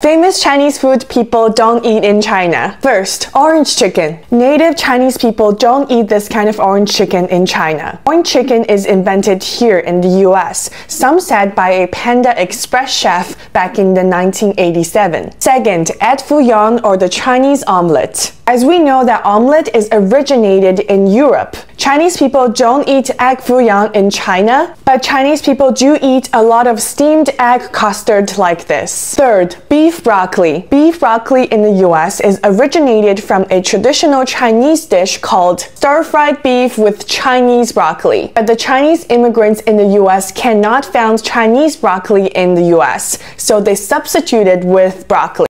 Famous Chinese food people don't eat in China. First, orange chicken. Native Chinese people don't eat this kind of orange chicken in China. Orange chicken is invented here in the US, some said by a Panda Express chef back in the 1987. Second, foo young or the Chinese omelette. As we know that omelette is originated in Europe. Chinese people don't eat egg foo young in China, but Chinese people do eat a lot of steamed egg custard like this. Third, beef broccoli. Beef broccoli in the US is originated from a traditional Chinese dish called stir-fried beef with Chinese broccoli. But the Chinese immigrants in the US cannot find Chinese broccoli in the US, so they substituted with broccoli.